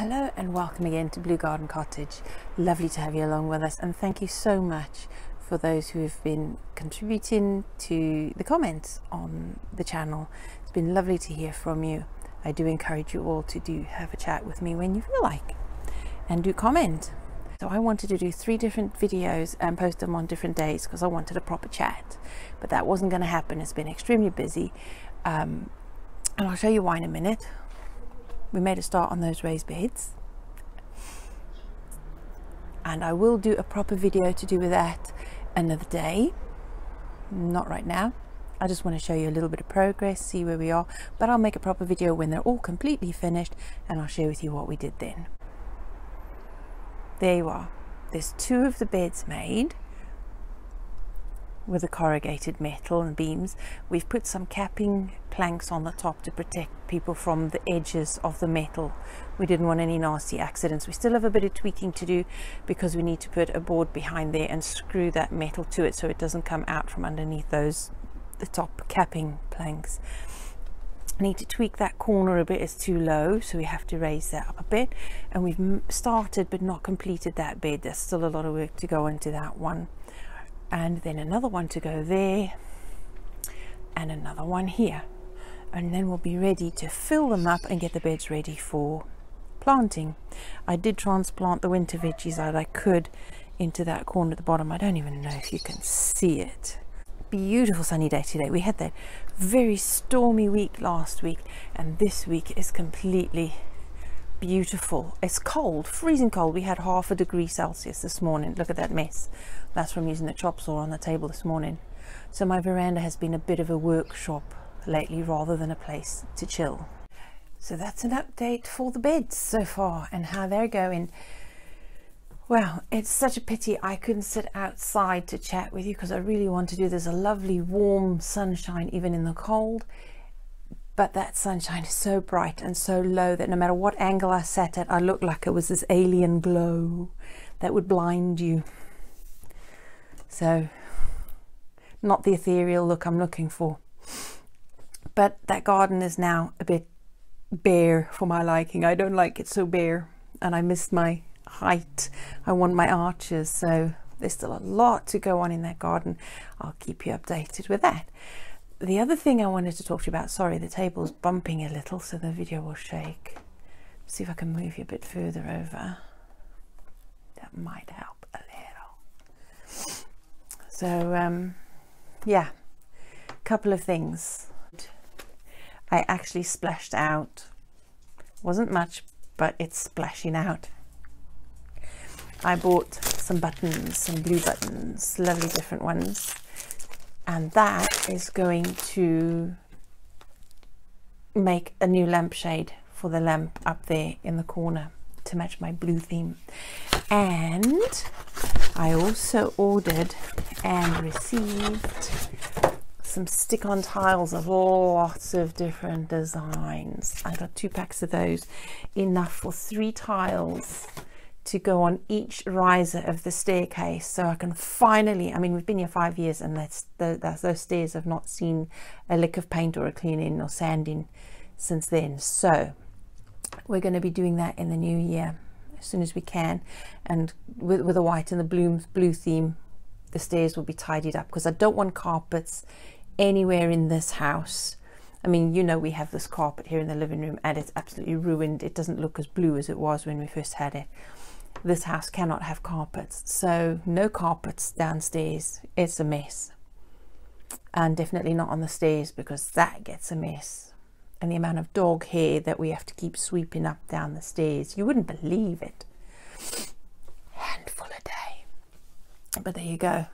Hello and welcome again to Blue Garden Cottage. Lovely to have you along with us and thank you so much for those who have been contributing to the comments on the channel. It's been lovely to hear from you. I do encourage you all to do have a chat with me when you feel like and do comment. So I wanted to do three different videos and post them on different days because I wanted a proper chat. But that wasn't going to happen. It's been extremely busy. Um, and I'll show you why in a minute we made a start on those raised beds. And I will do a proper video to do with that another day. Not right now. I just want to show you a little bit of progress see where we are. But I'll make a proper video when they're all completely finished and I'll share with you what we did then. There you are. There's two of the beds made with the corrugated metal and beams. We've put some capping planks on the top to protect people from the edges of the metal. We didn't want any nasty accidents. We still have a bit of tweaking to do because we need to put a board behind there and screw that metal to it so it doesn't come out from underneath those the top capping planks. I need to tweak that corner a bit, it's too low, so we have to raise that up a bit. And we've started but not completed that bed. There's still a lot of work to go into that one and then another one to go there and another one here and then we'll be ready to fill them up and get the beds ready for planting. I did transplant the winter veggies that I could into that corner at the bottom. I don't even know if you can see it. Beautiful sunny day today. We had that very stormy week last week and this week is completely beautiful. It's cold, freezing cold. We had half a degree Celsius this morning. Look at that mess. That's from using the chop saw on the table this morning. So my veranda has been a bit of a workshop lately rather than a place to chill. So that's an update for the beds so far and how they're going. Well, it's such a pity I couldn't sit outside to chat with you because I really want to do. There's a lovely warm sunshine even in the cold but that sunshine is so bright and so low that no matter what angle I sat at I looked like it was this alien glow that would blind you. So not the ethereal look I'm looking for. But that garden is now a bit bare for my liking. I don't like it so bare and I missed my height. I want my arches so there's still a lot to go on in that garden. I'll keep you updated with that the other thing I wanted to talk to you about, sorry, the table's bumping a little, so the video will shake. See if I can move you a bit further over. That might help a little. So, um, yeah, a couple of things. I actually splashed out. Wasn't much, but it's splashing out. I bought some buttons, some blue buttons, lovely different ones and that is going to make a new lampshade for the lamp up there in the corner to match my blue theme. And I also ordered and received some stick-on tiles of lots of different designs. I got two packs of those enough for three tiles to go on each riser of the staircase so I can finally I mean we've been here five years and that's, the, that's those stairs have not seen a lick of paint or a cleaning or sanding since then. So we're going to be doing that in the new year as soon as we can. And with, with the white and the blue, blue theme the stairs will be tidied up because I don't want carpets anywhere in this house. I mean, you know, we have this carpet here in the living room and it's absolutely ruined. It doesn't look as blue as it was when we first had it this house cannot have carpets. So no carpets downstairs. It's a mess. And definitely not on the stairs because that gets a mess. And the amount of dog hair that we have to keep sweeping up down the stairs. You wouldn't believe it. Handful a day. But there you go.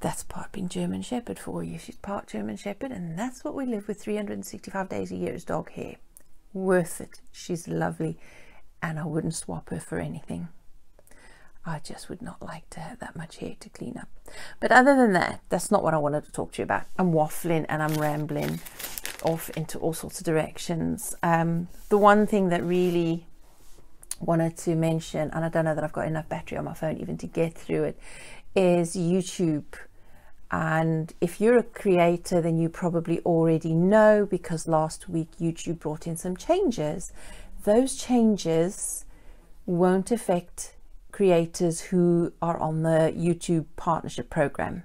That's part being German Shepherd for you. She's part German Shepherd, and that's what we live with. 365 days a year is dog hair. Worth it. She's lovely and I wouldn't swap her for anything. I just would not like to have that much hair to clean up. But other than that, that's not what I wanted to talk to you about. I'm waffling and I'm rambling off into all sorts of directions. Um, the one thing that really wanted to mention, and I don't know that I've got enough battery on my phone even to get through it, is YouTube. And if you're a creator, then you probably already know because last week YouTube brought in some changes those changes won't affect creators who are on the YouTube partnership program.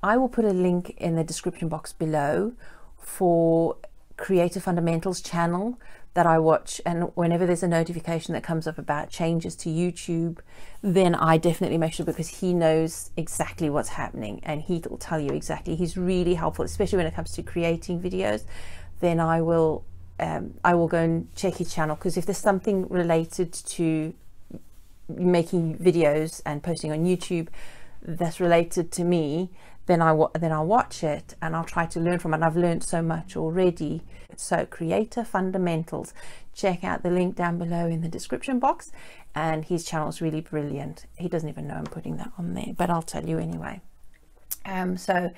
I will put a link in the description box below for Creator Fundamentals channel that I watch and whenever there's a notification that comes up about changes to YouTube then I definitely make sure because he knows exactly what's happening and he will tell you exactly he's really helpful especially when it comes to creating videos then I will um, I will go and check his channel because if there's something related to making videos and posting on YouTube that's related to me then I then I'll watch it and I'll try to learn from it. And I've learned so much already. So Creator Fundamentals. Check out the link down below in the description box. And his channel is really brilliant. He doesn't even know I'm putting that on there, but I'll tell you anyway. Um, so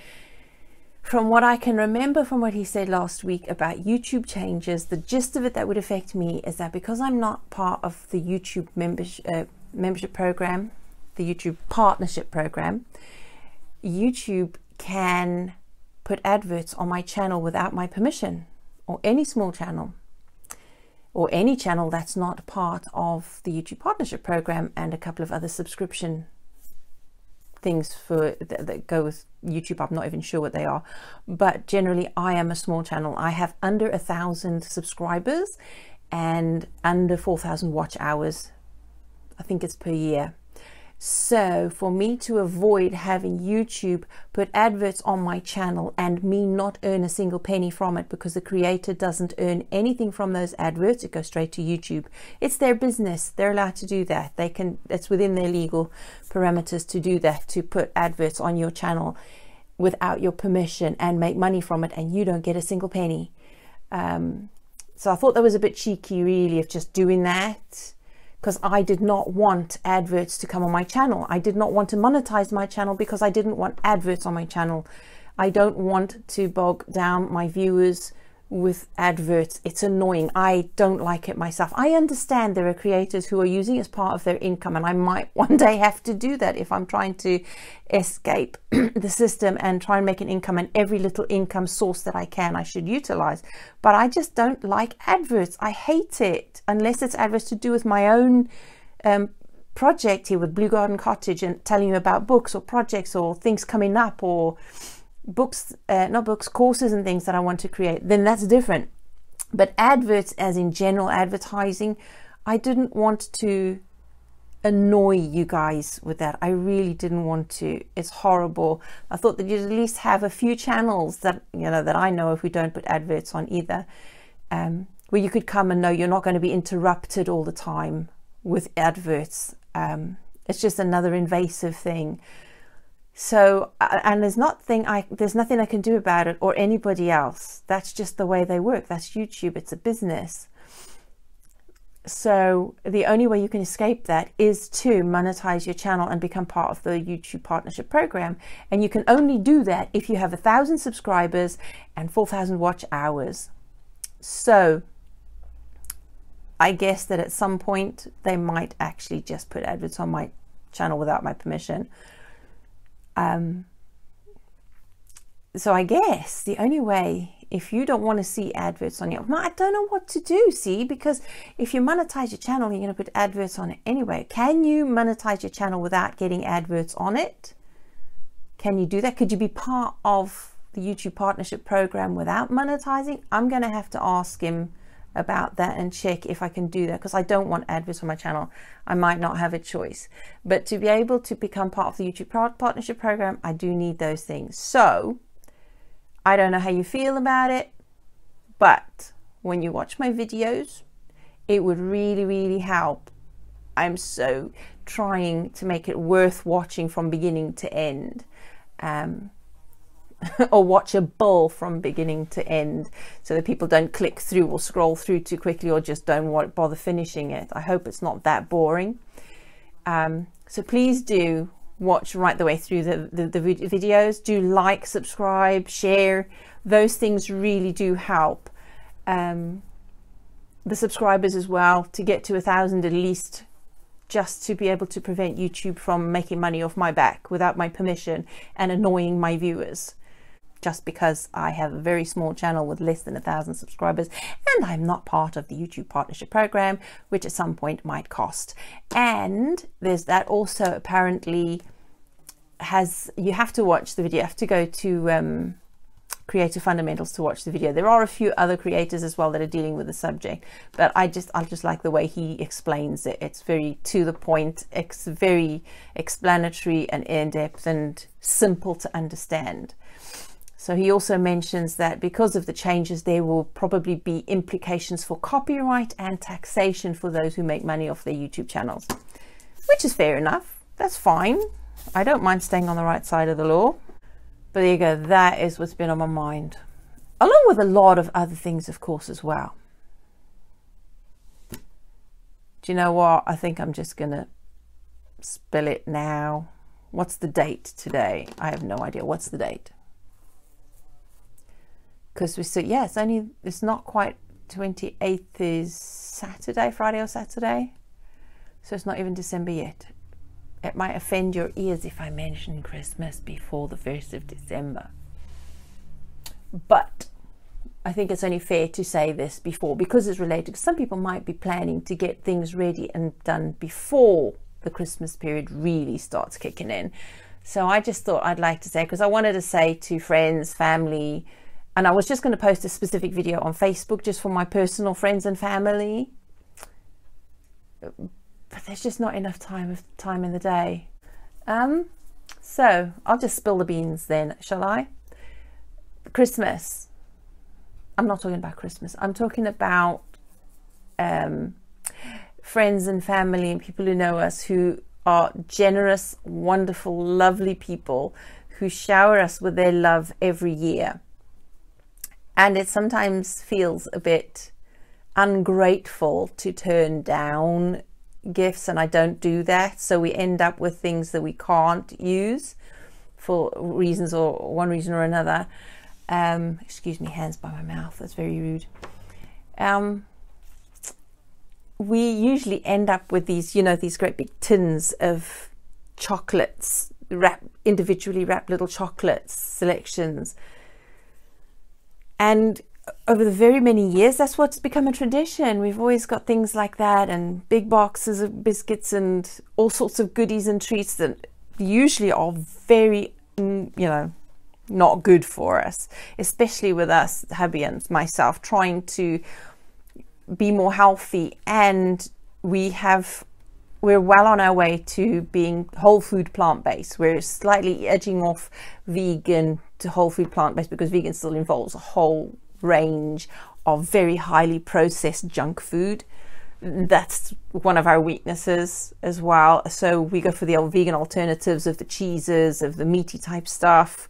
from what I can remember from what he said last week about YouTube changes, the gist of it that would affect me is that because I'm not part of the YouTube membership, uh, membership program, the YouTube partnership program, YouTube can put adverts on my channel without my permission or any small channel or any channel that's not part of the YouTube partnership program and a couple of other subscription things for that, that, go with YouTube. I'm not even sure what they are, but generally I am a small channel. I have under a thousand subscribers and under 4,000 watch hours. I think it's per year. So for me to avoid having YouTube put adverts on my channel and me not earn a single penny from it because the creator doesn't earn anything from those adverts, it goes straight to YouTube. It's their business. They're allowed to do that. They can, it's within their legal parameters to do that, to put adverts on your channel without your permission and make money from it and you don't get a single penny. Um, so I thought that was a bit cheeky really of just doing that because I did not want adverts to come on my channel. I did not want to monetize my channel because I didn't want adverts on my channel. I don't want to bog down my viewers with adverts. It's annoying. I don't like it myself. I understand there are creators who are using it as part of their income, and I might one day have to do that if I'm trying to escape the system and try and make an income. And every little income source that I can, I should utilize. But I just don't like adverts. I hate it unless it's adverts to do with my own. Um, project here with Blue Garden Cottage and telling you about books or projects or things coming up or books, uh, not books, courses and things that I want to create, then that's different. But adverts, as in general advertising, I didn't want to annoy you guys with that. I really didn't want to. It's horrible. I thought that you'd at least have a few channels that you know that I know if we don't put adverts on either, um, where you could come and know you're not going to be interrupted all the time with adverts. Um, it's just another invasive thing. So, and there's nothing I there's nothing I can do about it or anybody else. That's just the way they work. That's YouTube. It's a business. So the only way you can escape that is to monetize your channel and become part of the YouTube partnership program. And you can only do that if you have a thousand subscribers and 4,000 watch hours. So I guess that at some point they might actually just put adverts on my channel without my permission. Um, so I guess the only way, if you don't want to see adverts on your, I don't know what to do, see, because if you monetize your channel, you're going to put adverts on it anyway. Can you monetize your channel without getting adverts on it? Can you do that? Could you be part of the YouTube partnership program without monetizing? I'm going to have to ask him about that and check if I can do that because I don't want adverts on my channel. I might not have a choice. But to be able to become part of the YouTube partnership program, I do need those things. So I don't know how you feel about it, but when you watch my videos, it would really, really help. I'm so trying to make it worth watching from beginning to end. Um, or watch a bull from beginning to end so that people don't click through or scroll through too quickly or just don't want bother finishing it. I hope it's not that boring. Um, so please do watch right the way through the, the, the videos. Do like, subscribe, share. Those things really do help um, the subscribers as well to get to a thousand at least just to be able to prevent YouTube from making money off my back without my permission and annoying my viewers. Just because I have a very small channel with less than a thousand subscribers and I'm not part of the YouTube partnership program, which at some point might cost. And there's that also apparently has, you have to watch the video, you have to go to um, Creator Fundamentals to watch the video. There are a few other creators as well that are dealing with the subject, but I just I just like the way he explains it. It's very to the point. It's very explanatory and in depth and simple to understand. So he also mentions that because of the changes, there will probably be implications for copyright and taxation for those who make money off their YouTube channels, which is fair enough. That's fine. I don't mind staying on the right side of the law. But there you go, that is what's been on my mind. Along with a lot of other things, of course, as well. Do you know what? I think I'm just going to spill it now. What's the date today? I have no idea. What's the date? Because we said, yeah, only, it's not quite 28th is Saturday, Friday or Saturday. So it's not even December yet. It might offend your ears if I mention Christmas before the 1st of December. But I think it's only fair to say this before because it's related. Some people might be planning to get things ready and done before the Christmas period really starts kicking in. So I just thought I'd like to say, because I wanted to say to friends, family, and I was just going to post a specific video on Facebook just for my personal friends and family but there's just not enough time of time in the day. Um, so I'll just spill the beans then, shall I? Christmas. I'm not talking about Christmas. I'm talking about um, friends and family and people who know us who are generous, wonderful, lovely people who shower us with their love every year. And it sometimes feels a bit ungrateful to turn down gifts and I don't do that. So we end up with things that we can't use for reasons or one reason or another. Um, excuse me, hands by my mouth. That's very rude. Um, we usually end up with these, you know, these great big tins of chocolates, wrap, individually wrapped little chocolates, selections. And over the very many years, that's what's become a tradition. We've always got things like that and big boxes of biscuits and all sorts of goodies and treats that usually are very, mm, you know, not good for us, especially with us, hubby and myself, trying to be more healthy. And we have, we're well on our way to being whole food plant based. We're slightly edging off vegan to whole food plant based because vegan still involves a whole range of very highly processed junk food. That's one of our weaknesses as well. So we go for the old vegan alternatives of the cheeses, of the meaty type stuff.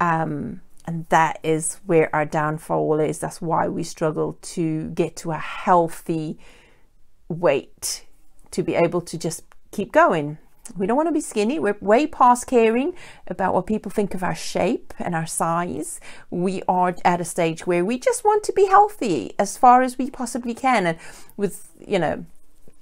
Um, and that is where our downfall is. That's why we struggle to get to a healthy weight to be able to just keep going. We don't want to be skinny. We're way past caring about what people think of our shape and our size. We are at a stage where we just want to be healthy as far as we possibly can. And with, you know,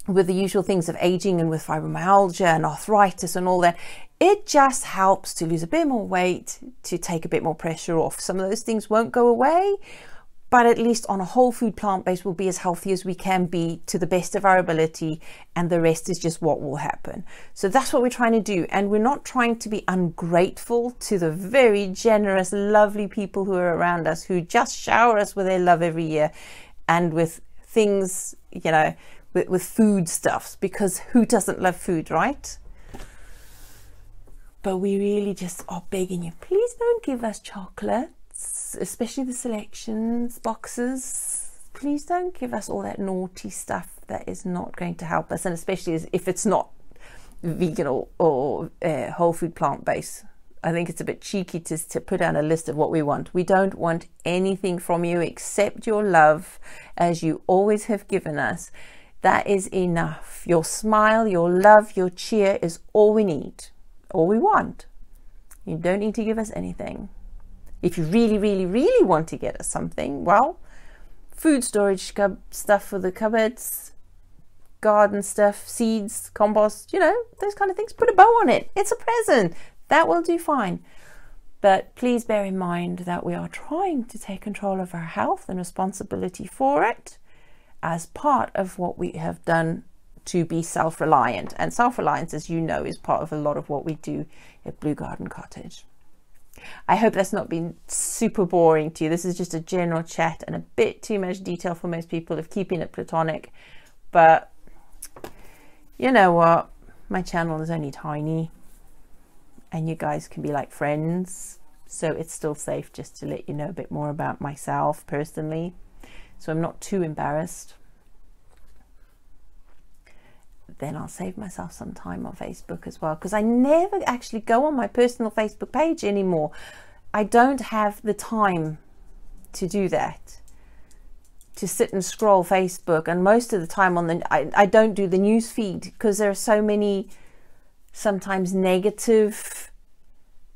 with the usual things of aging and with fibromyalgia and arthritis and all that, it just helps to lose a bit more weight, to take a bit more pressure off. Some of those things won't go away but at least on a whole food plant base, we'll be as healthy as we can be to the best of our ability, and the rest is just what will happen. So that's what we're trying to do, and we're not trying to be ungrateful to the very generous, lovely people who are around us who just shower us with their love every year and with things, you know, with, with food stuffs, because who doesn't love food, right? But we really just are begging you, please don't give us chocolate especially the selections boxes, please don't give us all that naughty stuff that is not going to help us, and especially if it's not vegan or, or uh, whole food plant based. I think it's a bit cheeky to, to put down a list of what we want. We don't want anything from you except your love, as you always have given us. That is enough. Your smile, your love, your cheer is all we need, all we want. You don't need to give us anything. If you really, really, really want to get us something, well, food storage stuff for the cupboards, garden stuff, seeds, compost, you know, those kind of things. Put a bow on it. It's a present. That will do fine. But please bear in mind that we are trying to take control of our health and responsibility for it as part of what we have done to be self reliant. And self reliance, as you know, is part of a lot of what we do at Blue Garden Cottage. I hope that's not been super boring to you. This is just a general chat and a bit too much detail for most people of keeping it platonic. But you know what? My channel is only tiny and you guys can be like friends. So it's still safe just to let you know a bit more about myself personally. So I'm not too embarrassed. Then I'll save myself some time on Facebook as well because I never actually go on my personal Facebook page anymore. I don't have the time to do that to sit and scroll Facebook, and most of the time on the I, I don't do the news feed because there are so many sometimes negative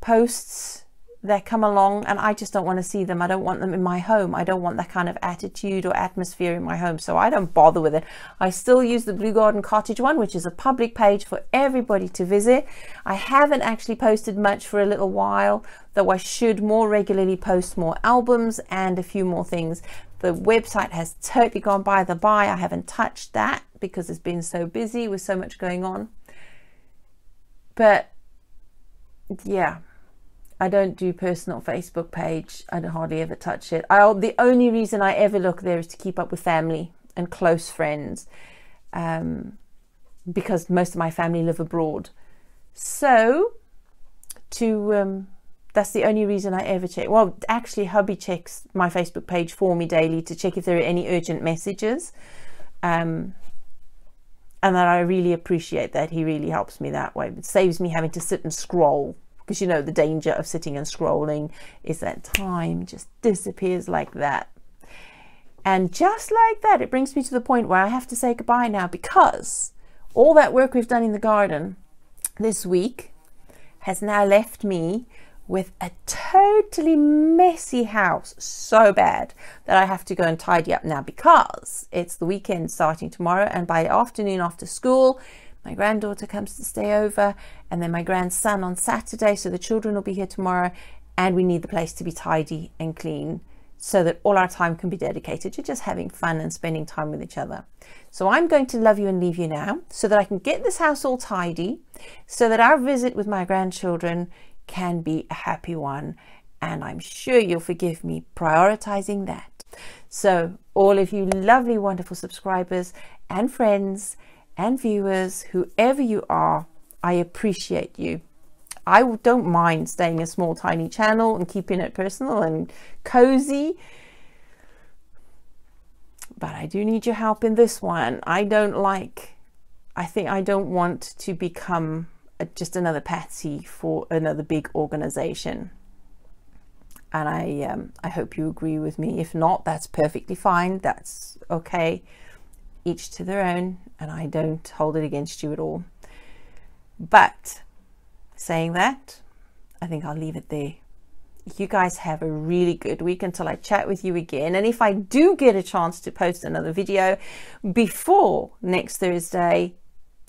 posts that come along and I just don't want to see them. I don't want them in my home. I don't want that kind of attitude or atmosphere in my home. So I don't bother with it. I still use the Blue Garden Cottage one, which is a public page for everybody to visit. I haven't actually posted much for a little while, though I should more regularly post more albums and a few more things. The website has totally gone by the by. I haven't touched that because it's been so busy with so much going on. But yeah, I don't do personal Facebook page. I hardly ever touch it. I the only reason I ever look there is to keep up with family and close friends, um, because most of my family live abroad. So, to um, that's the only reason I ever check. Well, actually, hubby checks my Facebook page for me daily to check if there are any urgent messages. Um, and that I really appreciate that. He really helps me that way. It saves me having to sit and scroll because you know the danger of sitting and scrolling is that time just disappears like that. And just like that, it brings me to the point where I have to say goodbye now because all that work we've done in the garden this week has now left me with a totally messy house so bad that I have to go and tidy up now because it's the weekend starting tomorrow and by afternoon after school my granddaughter comes to stay over and then my grandson on Saturday so the children will be here tomorrow and we need the place to be tidy and clean so that all our time can be dedicated to just having fun and spending time with each other. So I'm going to love you and leave you now so that I can get this house all tidy so that our visit with my grandchildren can be a happy one. And I'm sure you'll forgive me prioritizing that. So, all of you lovely, wonderful subscribers and friends and viewers, whoever you are, I appreciate you. I don't mind staying a small, tiny channel and keeping it personal and cozy. But I do need your help in this one. I don't like, I think I don't want to become just another patsy for another big organization. And I, um, I hope you agree with me. If not, that's perfectly fine. That's okay. Each to their own, and I don't hold it against you at all. But saying that, I think I'll leave it there. You guys have a really good week until I chat with you again. And if I do get a chance to post another video before next Thursday,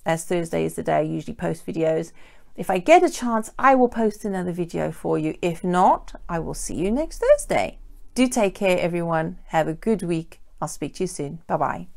as Thursday is the day I usually post videos. If I get a chance, I will post another video for you. If not, I will see you next Thursday. Do take care, everyone. Have a good week. I'll speak to you soon. Bye bye.